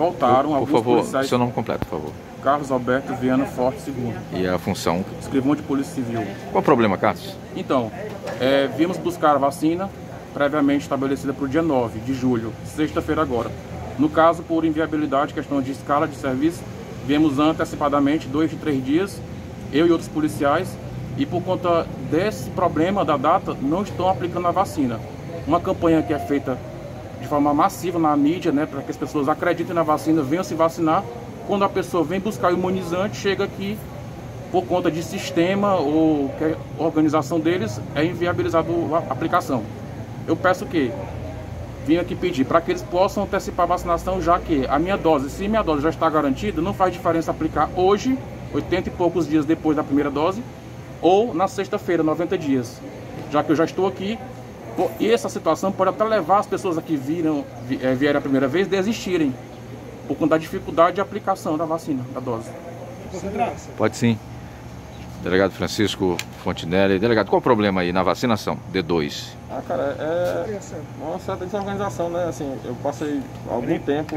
voltaram Por alguns favor, policiais. seu nome completo, por favor. Carlos Alberto Viana Forte II, E a função. escrivão de Polícia Civil. Qual o problema, Carlos? Então, é, viemos buscar a vacina previamente estabelecida para o dia 9 de julho, sexta-feira agora. No caso, por inviabilidade, questão de escala de serviço, viemos antecipadamente, dois de três dias, eu e outros policiais, e por conta desse problema da data, não estão aplicando a vacina. Uma campanha que é feita de forma massiva na mídia, né, para que as pessoas acreditem na vacina, venham se vacinar. Quando a pessoa vem buscar o imunizante, chega aqui por conta de sistema ou a organização deles é inviabilizado a aplicação. Eu peço que vim aqui pedir para que eles possam antecipar a vacinação, já que a minha dose, se minha dose já está garantida, não faz diferença aplicar hoje, 80 e poucos dias depois da primeira dose, ou na sexta-feira, 90 dias, já que eu já estou aqui. E essa situação pode até levar as pessoas que viram, vi- eh, vieram a primeira vez desistirem, por conta da dificuldade de aplicação da vacina, da dose. Pode sim. Delegado Francisco Fontinelli. Delegado, qual o problema aí na vacinação? D2. Ah, cara, é uma certa desorganização, né? Assim, eu passei algum tempo